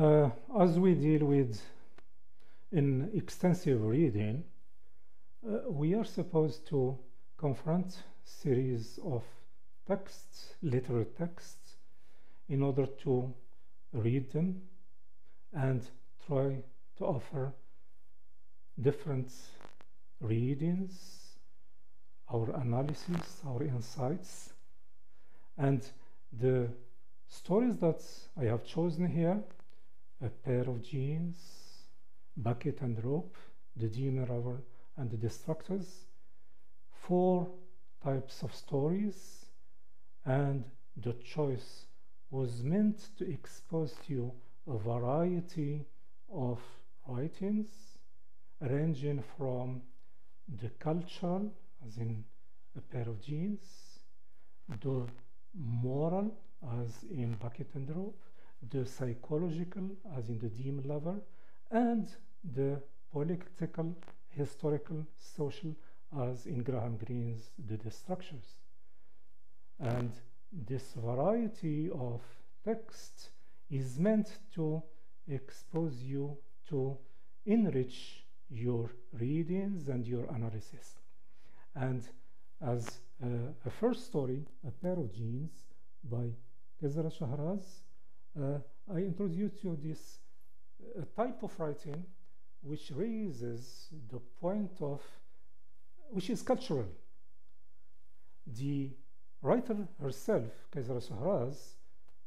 Uh, as we deal with in extensive reading, uh, we are supposed to confront series of texts, literary texts, in order to read them and try to offer different readings, our analysis, our insights, and the stories that I have chosen here a pair of jeans, bucket and rope, the demon lover, and the destructors, four types of stories, and the choice was meant to expose to you a variety of writings ranging from the cultural, as in a pair of jeans, the moral, as in bucket and rope, the psychological, as in the demon lover, and the political, historical, social, as in Graham Greene's The Destructors. And this variety of text is meant to expose you to enrich your readings and your analysis. And as uh, a first story, A Pair of Jeans by Ghazala Shahraz, I introduce you this uh, type of writing which raises the point of, which is cultural. The writer herself, Ghazala Shahraz,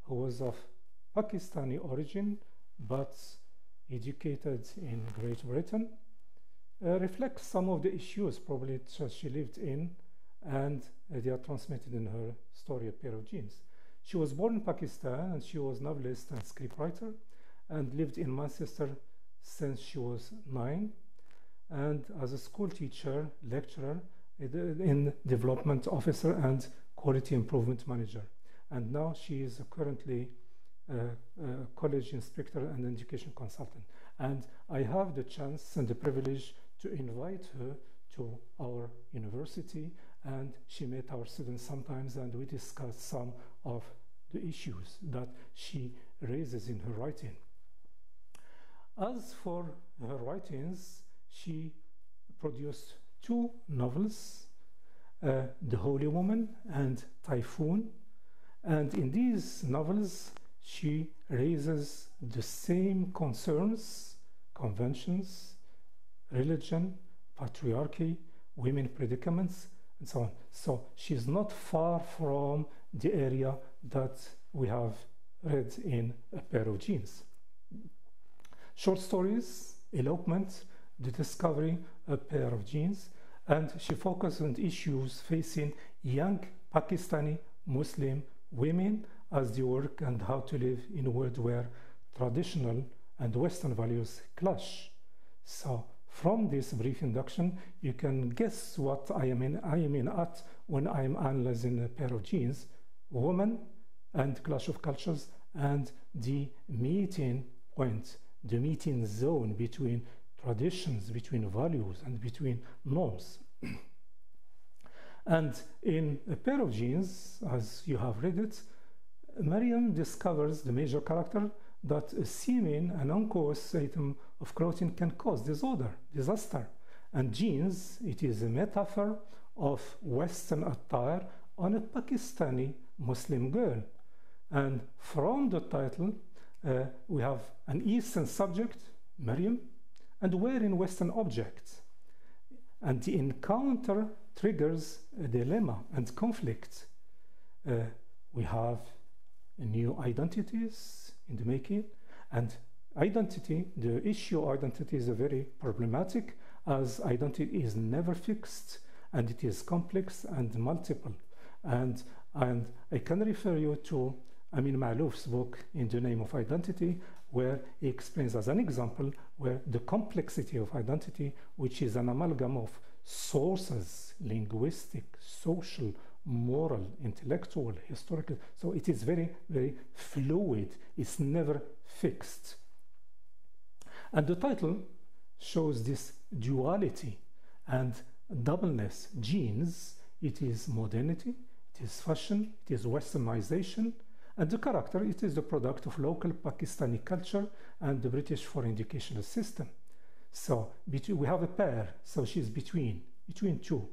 who was of Pakistani origin but educated in Great Britain, uh, reflects some of the issues probably she lived in and uh, they are transmitted in her story, A Pair of Jeans. She was born in Pakistan and she was novelist and scriptwriter and lived in Manchester since she was nine and as a school teacher, lecturer in development officer and quality improvement manager. And now she is currently a, a college inspector and education consultant. And I have the chance and the privilege to invite her to our university and she met our students sometimes and we discussed some of the issues that she raises in her writing. As for her writings, she produced two novels, uh, The Holy Woman and Typhoon. And in these novels, she raises the same concerns, conventions, religion, patriarchy, women predicaments, and so on. So she's not far from the area that we have read in A Pair of Jeans. Short stories, elopement, the discovery, A Pair of Jeans, and she focused on issues facing young Pakistani Muslim women as they work and how to live in a world where traditional and Western values clash. So from this brief induction, you can guess what I am in, I am in at when I am analyzing a pair of jeans, woman and clash of cultures, and the meeting point, the meeting zone between traditions, between values, and between norms. and in a pair of jeans, as you have read it, Mariam discovers the major character that a seeming and uncoerced item of clothing can cause disorder, disaster. And jeans, it is a metaphor of Western attire on a Pakistani Muslim girl. And from the title, uh, we have an Eastern subject, Maryam, and wearing Western objects. And the encounter triggers a dilemma and conflict. Uh, we have new identities in the making, and identity, the issue of identity is a very problematic as identity is never fixed and it is complex and multiple. And, and I can refer you to Amin Maalouf's book In the Name of Identity, where he explains as an example where the complexity of identity, which is an amalgam of sources, linguistic, social, moral, intellectual, historical. So it is very, very fluid. It's never fixed. And the title shows this duality and doubleness. Jeans, it is modernity, it is fashion, it is westernization, And the character, it is the product of local Pakistani culture and the British foreign educational system. So we have a pair, so she's between, between two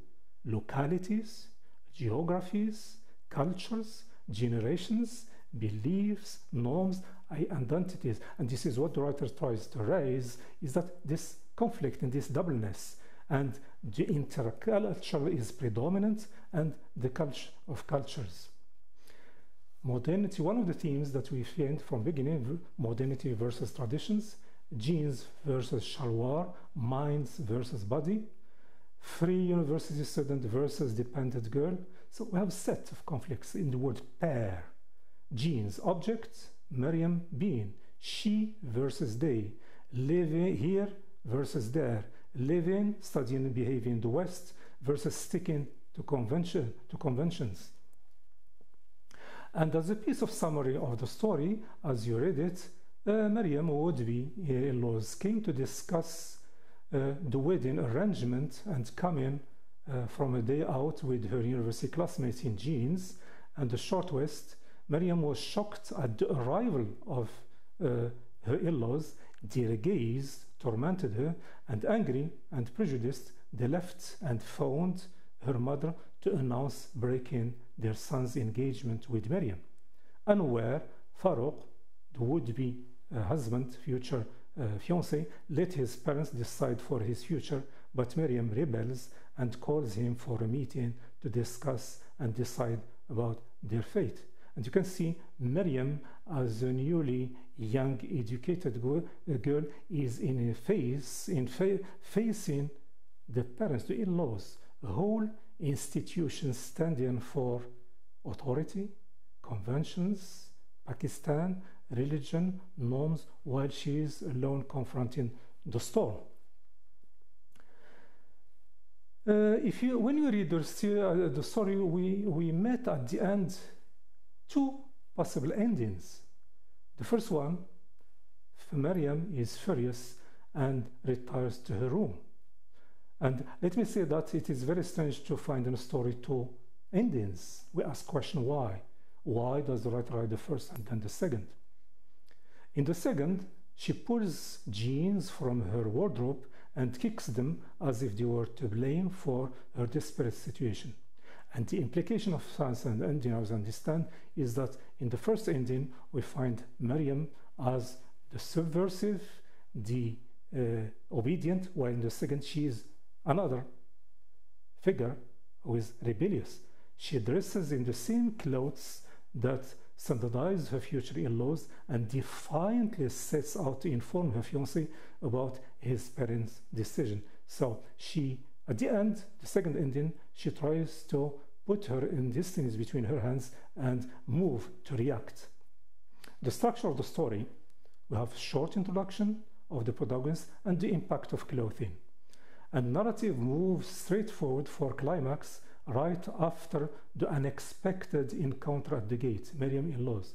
localities, geographies, cultures, generations, beliefs, norms, identities. And this is what the writer tries to raise, is that this conflict and this doubleness and the interculture is predominant and the culture of cultures. Modernity, one of the themes that we find from beginning, modernity versus traditions, jeans versus shalwar, minds versus body, free university student versus dependent girl. So we have a set of conflicts in the word pair. Jeans, object, Miriam, being, she versus they, living here versus there, living, studying and behaving in the West versus sticking to convention to conventions. And as a piece of summary of the story, as you read it, uh, Maryam would-be in-laws came to discuss uh, the wedding arrangement and coming uh, from a day out with her university classmates in jeans and a short shortwaist, Maryam was shocked at the arrival of uh, her in-laws. Their gaze tormented her, and angry and prejudiced, they left and phoned her mother to announce breaking their son's engagement with Maryam. Unaware, Farouk, the would-be uh, husband, future uh, fiancé, let his parents decide for his future, but Miriam rebels and calls him for a meeting to discuss and decide about their fate. And you can see Miriam, as a newly young educated girl, girl is in a phase in fa facing the parents, the in-laws, whole institution standing for authority, conventions, Pakistan, religion, norms, while she is alone confronting the storm. Uh, if you, when you read the, uh, the story, we, we met at the end two possible endings. The first one, Maryam is furious and retires to her room. And let me say that it is very strange to find in a story two endings. We ask question why. Why does the writer write the first and then the second? In the second, she pulls jeans from her wardrobe and kicks them as if they were to blame for her desperate situation. And the implication of science and engineers understand is that in the first ending, we find Maryam as the subversive, the uh, obedient, while in the second, she is another figure who is rebellious. She dresses in the same clothes that standardize her future in-laws and defiantly sets out to inform her fiancé about his parents' decision. So she at the end, the second ending, she tries to put her in distance between her hands and move to react. The structure of the story, we have short introduction of the protagonist and the impact of clothing. And narrative moves straight forward for climax right after the unexpected encounter at the gate, Maryam in-laws.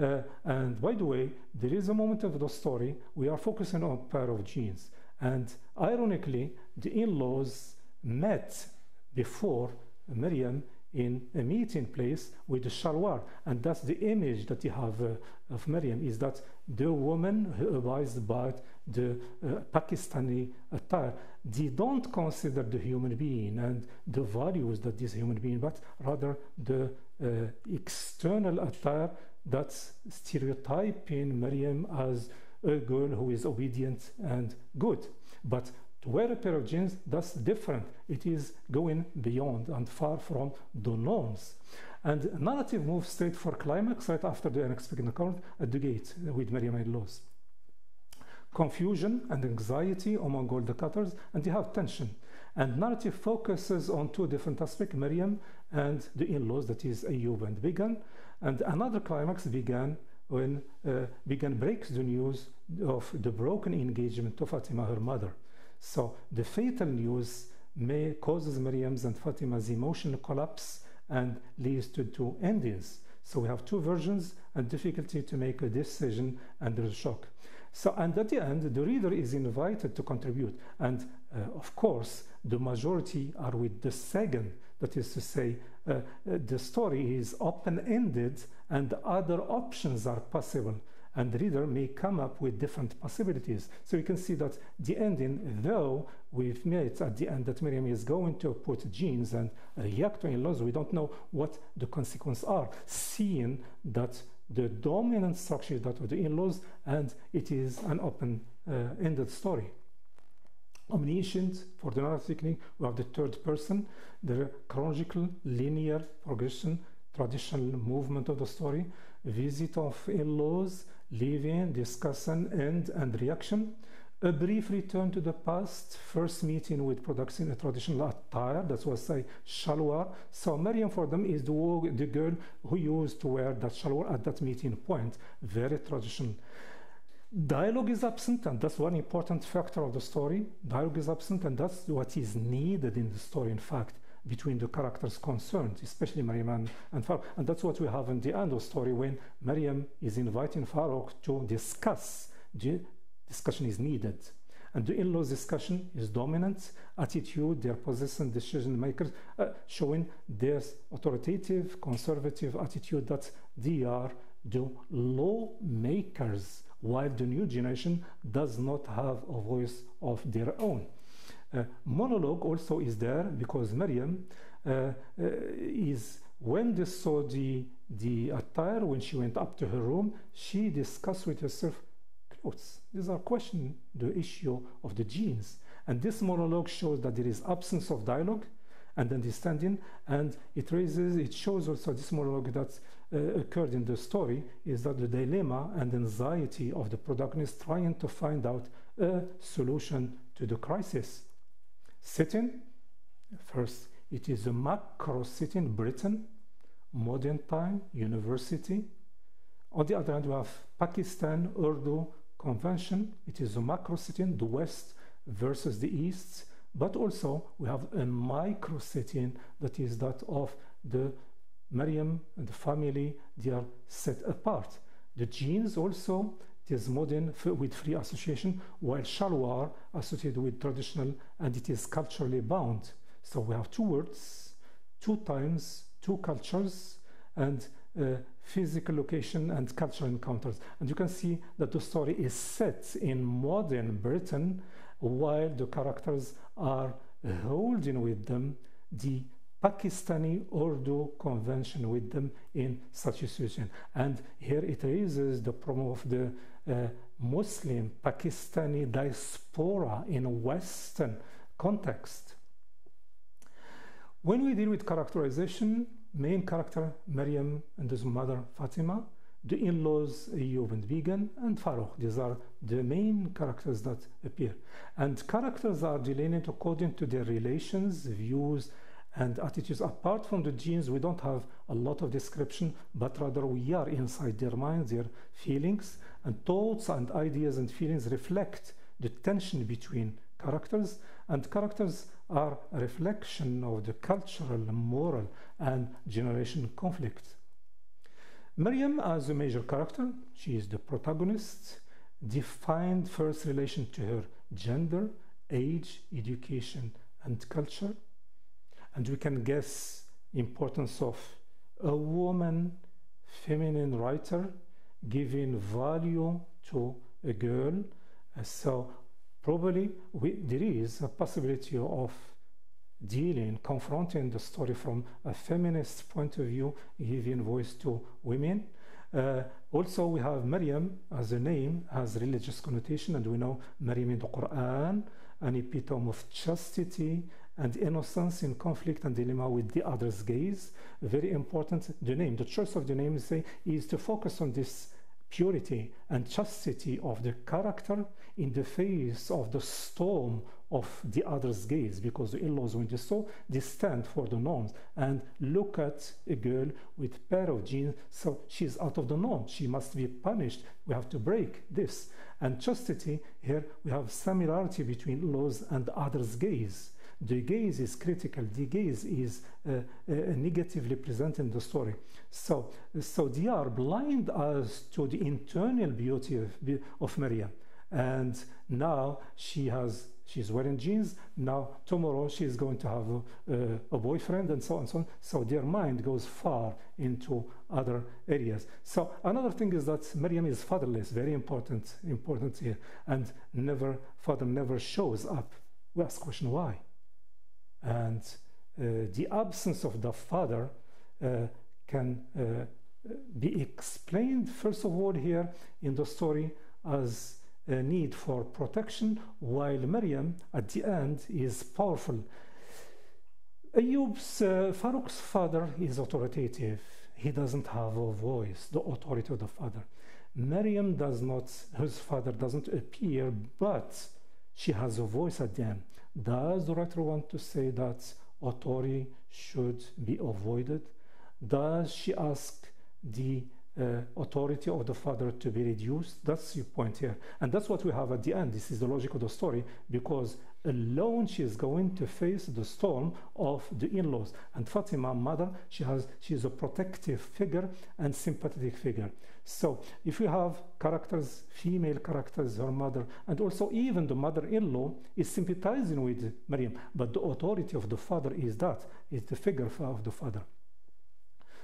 Uh, and by the way, there is a moment of the story we are focusing on a pair of jeans. And ironically, the in-laws met before Maryam in a meeting place with the shalwar. And that's the image that you have uh, of Maryam is that the woman who abides by the uh, Pakistani attire, they don't consider the human being and the values that this human being, but rather the uh, external attire that's stereotyping Maryam as a girl who is obedient and good. But to wear a pair of jeans, that's different. It is going beyond and far from the norms. And narrative moves straight for climax right after the unexpected encounter at the gate with Maryam in-laws. Confusion and anxiety among all the cutters, and they have tension. And narrative focuses on two different aspects, Miriam and the in-laws, that is Ayub and Begum. And another climax began when uh, Begum breaks the news of the broken engagement of Fatima, her mother. So the fatal news may causes Miriam's and Fatima's emotional collapse and leads to two endings. So we have two versions and difficulty to make a decision under the shock. So, and at the end, the reader is invited to contribute. And uh, of course, the majority are with the second. That is to say, uh, uh the story is open-ended and other options are possible and the reader may come up with different possibilities. So you can see that the ending, though we've made at the end that Miriam is going to put jeans and react to in-laws, we don't know what the consequences are, seeing that the dominant structure is that of the in-laws and it is an open-ended uh, story. Omniscient, for the narrative technique, we have the third person, the chronological linear progression, traditional movement of the story, visit of in-laws, leaving, discussion, end, and reaction. A brief return to the past, first meeting with products in a traditional attire, that was say shalwar. So Miriam for them is the, the girl who used to wear that shalwar at that meeting point, very traditional. Dialogue is absent, and that's one important factor of the story. Dialogue is absent, and that's what is needed in the story, in fact between the characters concerned, especially Maryam and, and Farouk. And that's what we have in the end of the story when Maryam is inviting Farouk to discuss. The discussion is needed. And the in-laws discussion is dominant attitude, their possessing decision makers, uh, showing their authoritative, conservative attitude that they are the lawmakers, while the new generation does not have a voice of their own. Uh, monologue also is there because Maryam uh, uh, is when they saw the the attire when she went up to her room she discussed with herself these are question the issue of the jeans. And this monologue shows that there is absence of dialogue and understanding and it raises it shows also this monologue that uh, occurred in the story is that the dilemma and anxiety of the protagonist trying to find out a solution to the crisis. Sitting, first, it is a macro sitting, Britain, modern time, university. On the other hand, we have Pakistan, Urdu convention. It is a macro sitting, the West versus the East. But also, we have a micro sitting that is that of the Maryam and the family, they are set apart. The jeans also it is modern with free association, while shalwar associated with traditional and it is culturally bound. So we have two words, two times, two cultures, and physical location and cultural encounters. And you can see that the story is set in modern Britain, while the characters are holding with them the Pakistani Urdu convention with them in such a situation. And here it raises the problem of the uh, Muslim Pakistani diaspora in a Western context. When we deal with characterization, main character Maryam and his mother Fatima, the in-laws Ayub and Begum, and Farouk. These are the main characters that appear. And characters are delineated according to their relations, views, and attitudes. Apart from the jeans, we don't have a lot of description, but rather we are inside their minds, their feelings, and thoughts and ideas and feelings reflect the tension between characters, and characters are a reflection of the cultural, moral, and generation conflict. Miriam, as a major character, she is the protagonist, defined first relation to her gender, age, education, and culture and we can guess importance of a woman feminine writer giving value to a girl so probably we, there is a possibility of dealing confronting the story from a feminist point of view giving voice to women uh, also we have Maryam as a name has religious connotation and we know Maryam in the Quran an epitome of chastity and innocence in conflict and dilemma with the other's gaze. Very important, the name, the choice of the name say, is to focus on this purity and chastity of the character in the face of the storm of the other's gaze because the in-laws when they saw they stand for the norms and look at a girl with pair of jeans. So she's out of the norm. She must be punished. We have to break this. And chastity here we have similarity between laws and others gaze. The gaze is critical, the gaze is uh, uh, negatively presented in the story. So, so they are blind as to the internal beauty of, of Maryam. and now she has she's wearing jeans. Now tomorrow she's going to have a, a, boyfriend and so on and so on. So their mind goes far into other areas. So another thing is that Miriam is fatherless. Very important important here. And never father never shows up. We ask question why? And uh, the absence of the father uh, can uh, be explained first of all here in the story as need for protection while Maryam at the end is powerful. Ayub's uh, Farouk's father is authoritative. He doesn't have a voice, the authority of the father. Maryam does not, his father doesn't appear, but she has a voice at the end. Does the writer want to say that authority should be avoided? Does she ask the uh, authority of the father to be reduced. That's your point here. And that's what we have at the end. This is the logic of the story because alone she is going to face the storm of the in-laws. And Fatima, mother, she has she is a protective figure and sympathetic figure. So if you have characters, female characters, her mother, and also even the mother-in-law is sympathizing with Maryam, but the authority of the father is that, is the figure of the father.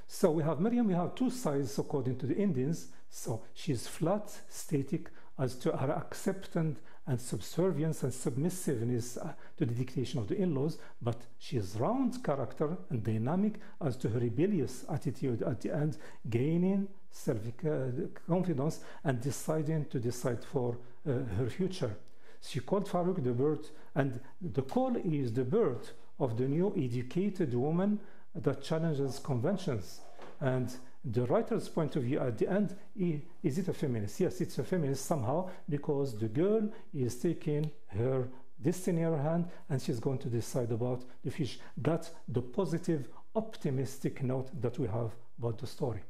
So we have Maryam, we have two sides according to the Indians. So she's flat, static as to her acceptance and subservience and submissiveness uh, to the dictation of the in-laws, but she is round character and dynamic as to her rebellious attitude at the end, gaining self-confidence and deciding to decide for uh, her future. She called Farouk the birth, and the call is the birth of the new educated woman that challenges conventions. And the writer's point of view at the end is it a feminist? Yes, it's a feminist somehow because the girl is taking her destiny in her hand and she's going to decide about the fish. That's the positive, optimistic note that we have about the story.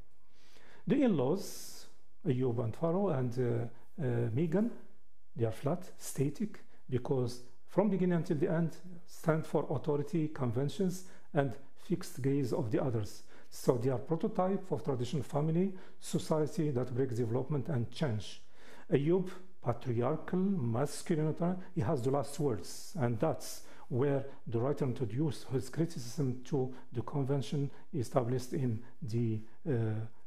The in laws, Ayub and Pharaoh and uh, uh, Megan, they are flat, static, because from beginning until the end stand for authority, conventions, and fixed gaze of the others. So they are prototype of traditional family society that breaks development and change. Ayub, patriarchal, masculine, he has the last words, and that's where the writer introduced his criticism to the convention established in the uh,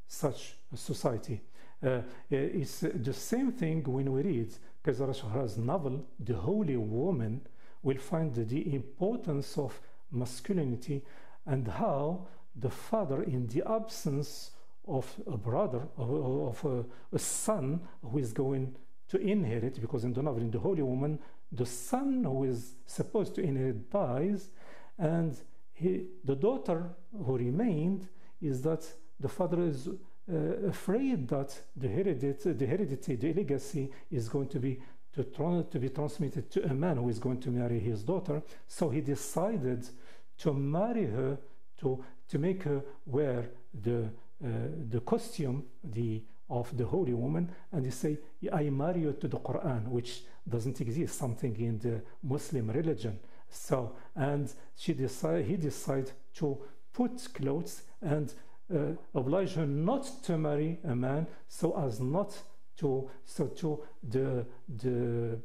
such society. Uh, it's the same thing when we read Qais Shahraz's novel, The Holy Woman, we'll find the importance of masculinity and how the father, in the absence of a brother, of, of a, a, son who is going to inherit, because in the novel, in the Holy Woman, the son who is supposed to inherit dies, and he, the daughter who remained is that the father is uh, afraid that the heredity, the heredity, the legacy is going to be to, to be transmitted to a man who is going to marry his daughter. So he decided to marry her to, to make her wear the, uh, the costume the, of the holy woman and they say I marry you to the Quran which doesn't exist something in the Muslim religion. So and she decide he decided to put clothes and uh, oblige her not to marry a man so as not to so to the the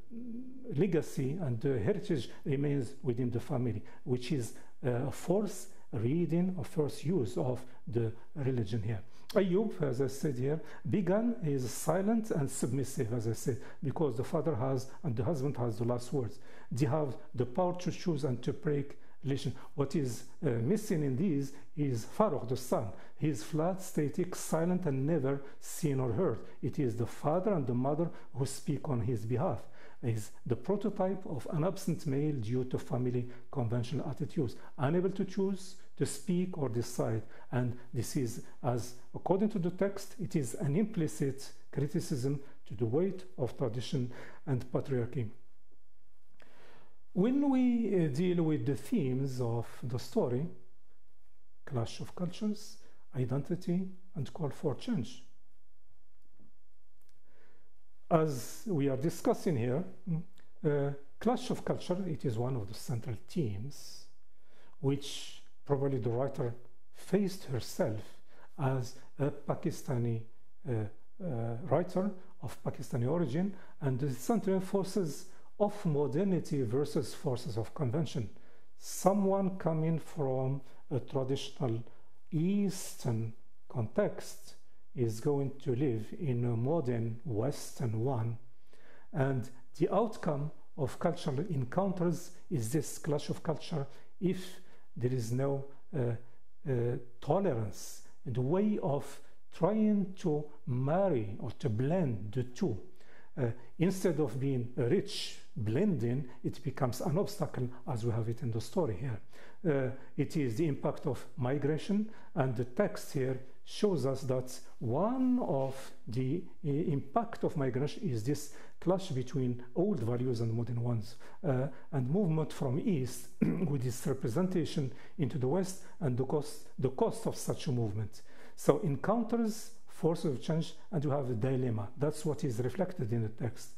legacy and the heritage remains within the family which is uh, force reading or first use of the religion here. Ayub, as I said here, began is silent and submissive, as I said, because the father has and the husband has the last words. They have the power to choose and to break relation. What is uh, missing in these is Farouk, the son. He is flat, static, silent, and never seen or heard. It is the father and the mother who speak on his behalf is the prototype of an absent male due to family conventional attitudes, unable to choose, to speak or decide. And this is, as according to the text, it is an implicit criticism to the weight of tradition and patriarchy. When we uh, deal with the themes of the story, clash of cultures, identity, and call for change, as we are discussing here, mm, uh, clash of culture, it is one of the central themes which probably the writer faced herself as a Pakistani uh, uh, writer of Pakistani origin and the center forces of modernity versus forces of convention. Someone coming from a traditional Eastern context is going to live in a modern Western one. And the outcome of cultural encounters is this clash of culture if there is no uh, uh, tolerance and the way of trying to marry or to blend the two. Uh, instead of being a rich blending, it becomes an obstacle as we have it in the story here. Uh, it is the impact of migration and the text here shows us that one of the uh, impact of migration is this clash between old values and modern ones uh, and movement from east with its representation into the west and the cost, the cost of such a movement. So encounters force of change and you have a dilemma. That's what is reflected in the text.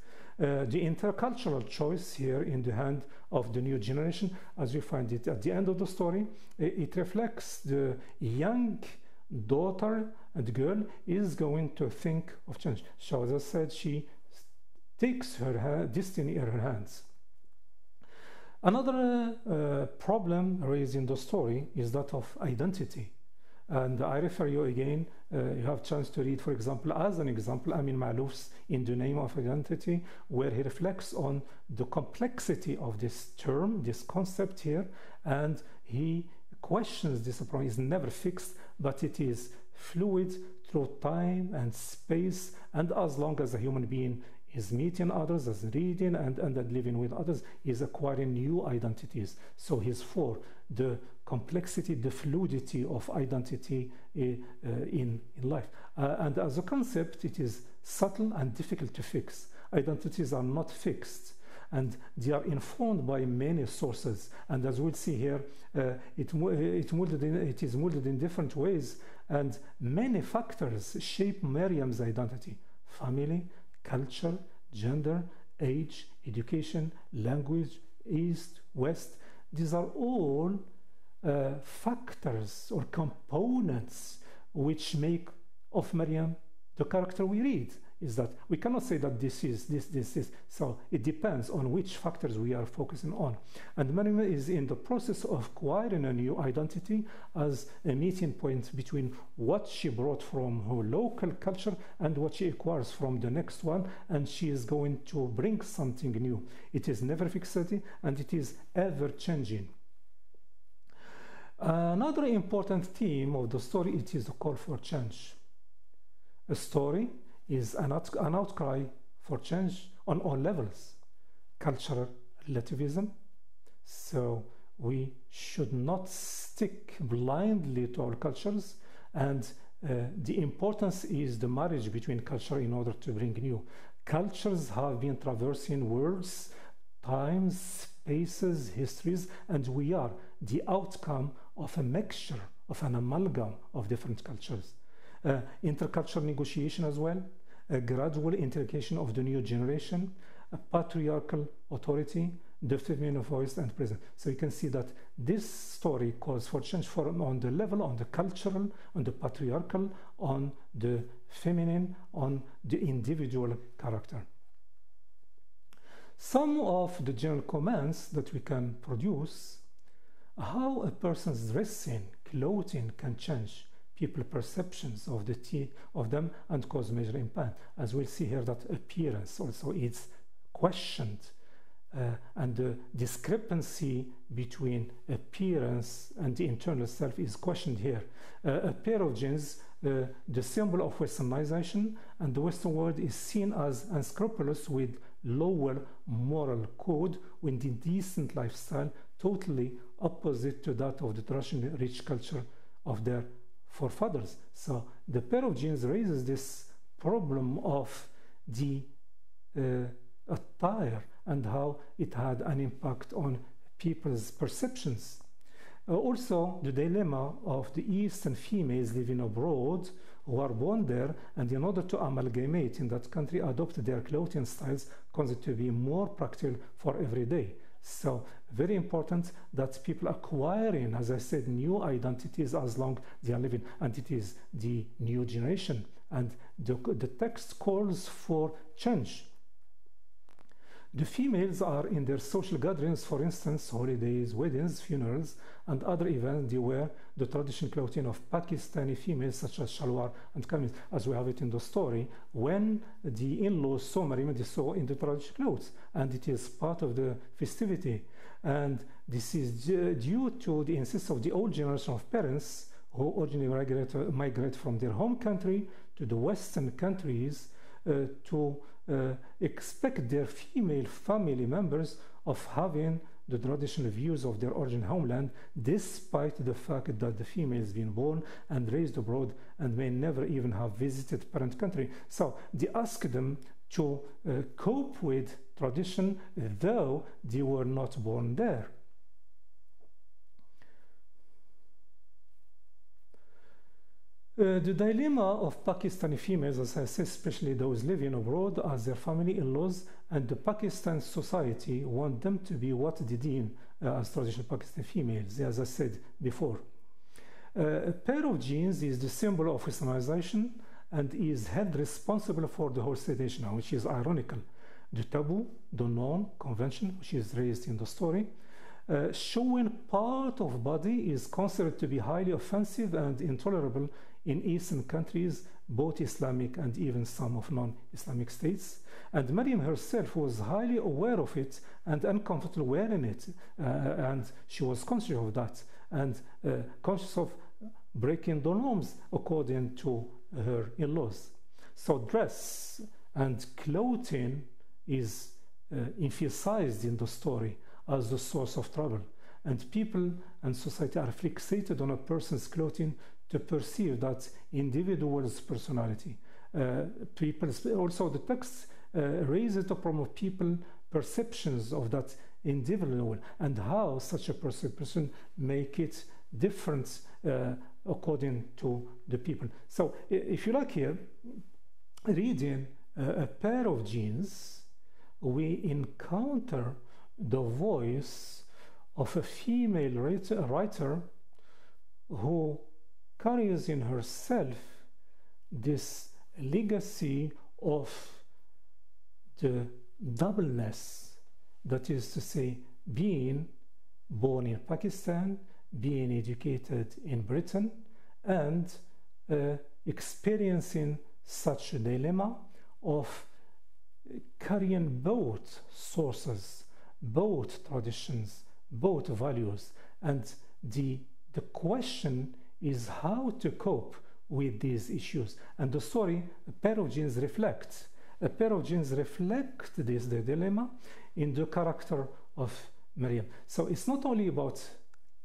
Uh, the intercultural choice here in the hand of the new generation, as we find it at the end of the story, it reflects the young daughter and girl is going to think of change. I said, she takes her destiny in her hands. Another uh, problem raised in the story is that of identity. And I refer you again, uh, you have chance to read, for example, as an example, Amin Maalouf's In the Name of Identity, where he reflects on the complexity of this term, this concept here, and he questions this problem, is never fixed, but it is fluid through time and space, and as long as a human being is meeting others, is reading and, and then living with others, is acquiring new identities. So he's for the complexity, the fluidity of identity uh, in, in life. Uh, and as a concept, it is subtle and difficult to fix. Identities are not fixed and they are informed by many sources. And as we'll see here, uh, it, it, molded in, it is molded in different ways, and many factors shape Miriam's identity family, culture, gender, age, education, language, east, west. These are all uh, factors or components which make of Miriam the character we read is that we cannot say that this is this this this so it depends on which factors we are focusing on. And Maryam is in the process of acquiring a new identity as a meeting point between what she brought from her local culture and what she acquires from the next one and she is going to bring something new. It is never fixed and it is ever changing. Another important theme of the story it is a call for change. A story is an, out, an outcry for change on all levels. Cultural relativism. So we should not stick blindly to our cultures and uh, the importance is the marriage between culture in order to bring new. Cultures have been traversing worlds, times, spaces, histories, and we are the outcome of a mixture, of an amalgam of different cultures. Uh, intercultural negotiation as well, a gradual integration of the new generation, a patriarchal authority, the feminine voice and presence. So you can see that this story calls for change from on the level, on the cultural, on the patriarchal, on the feminine, on the individual character. Some of the general comments that we can produce how a person's dressing, clothing can change people perceptions of the t of them and cause major impact. As we'll see here that appearance also is questioned uh, and the discrepancy between appearance and the internal self is questioned here. Uh, a pair of jeans, uh, the symbol of westernization, and the Western world is seen as unscrupulous with lower moral code, with the decent lifestyle totally opposite to that of the traditional rich culture of their forefathers. So the pair of jeans raises this problem of the uh, attire and how it had an impact on people's perceptions. Uh, also, the dilemma of the Eastern females living abroad who are born there and in order to amalgamate in that country adopt their clothing styles considered to be more practical for every day. So very important that people acquiring, as I said, new identities as long they are living, and it is the new generation and the, the text calls for change. The females are in their social gatherings, for instance, holidays, weddings, funerals, and other events, they wear the traditional clothing of Pakistani females such as shalwar and kameez, as we have it in the story. When the in-laws saw Maryam, they saw in the traditional clothes, and it is part of the festivity. And this is due to the insistence of the old generation of parents who originally migrate, migrate from their home country to the Western countries uh, to uh, expect their female family members of having the traditional views of their origin homeland, despite the fact that the female has been born and raised abroad and may never even have visited parent country. So they ask them to uh, cope with tradition, though they were not born there. Uh, the dilemma of Pakistani females, as I said, especially those living abroad, as their family in-laws and the Pakistan society want them to be what they deem uh, as traditional Pakistani females, as I said before. Uh, a pair of jeans is the symbol of Islamization and is held responsible for the whole situation, which is ironical. The taboo, the norm, convention, which is raised in the story, uh, showing part of body is considered to be highly offensive and intolerable in Eastern countries, both Islamic and even some of non-Islamic states. And Maryam herself was highly aware of it and uncomfortable wearing it, uh, and she was conscious of that and uh, conscious of breaking the norms according to her in-laws. So dress and clothing is uh, emphasized in the story as the source of trouble. And people and society are fixated on a person's clothing to perceive that individual's personality. Uh, people, also the text uh, raises the problem of people perceptions of that individual and how such a perception make it different uh, according to the people. So if you like here, reading a pair of jeans, we encounter the voice of a female writer who carries in herself this legacy of the doubleness, that is to say, being born in Pakistan, being educated in Britain, and uh, experiencing such a dilemma of carrying both sources, both traditions, both values, and the, the question is how to cope with these issues. And the story, a pair of jeans reflects. A pair of jeans reflect this the dilemma in the character of Maryam. So it's not only about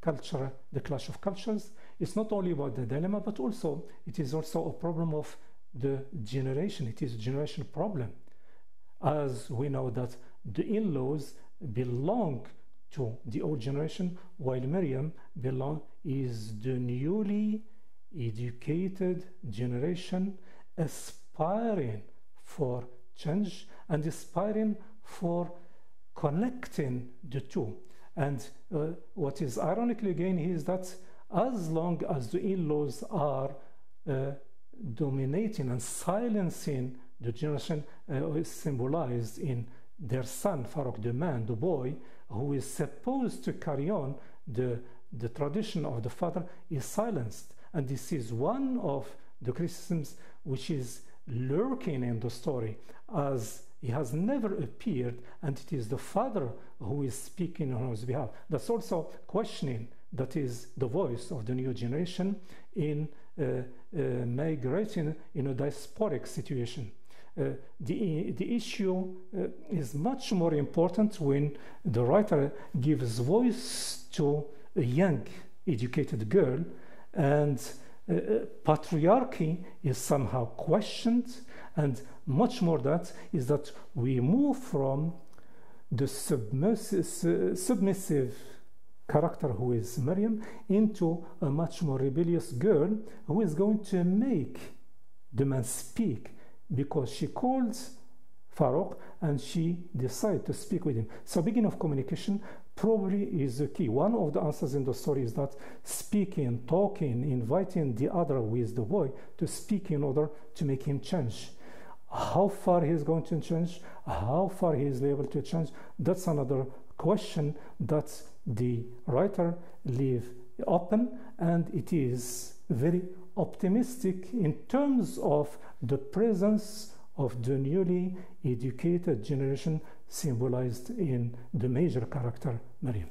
culture, the clash of cultures, it's not only about the dilemma, but also it is also a problem of the generation. It is a generation problem. As we know that the in-laws belong to the old generation, while Maryam belong is the newly educated generation aspiring for change and aspiring for connecting the two. And uh, what is ironically again is that as long as the in-laws are uh, dominating and silencing the generation uh, symbolized in their son, Farouk, the man, the boy, who is supposed to carry on the, the tradition of the father, is silenced. And this is one of the criticisms which is lurking in the story as he has never appeared and it is the father who is speaking on his behalf. That's also questioning that is the voice of the new generation in uh, uh, migrating in a diasporic situation. Uh, the, the issue uh, is much more important when the writer gives voice to a young educated girl and uh, patriarchy is somehow questioned. And much more that is that we move from the submissive, submissive character who is Miriam into a much more rebellious girl who is going to make the man speak because she calls Farouk and she decides to speak with him. So beginning of communication, probably is the key. One of the answers in the story is that speaking, talking, inviting the other with the boy to speak in order to make him change. How far he is going to change, how far he is able to change, that's another question that the writer leave open and it is very optimistic in terms of the presence of the newly educated generation symbolized in the major character Maryam.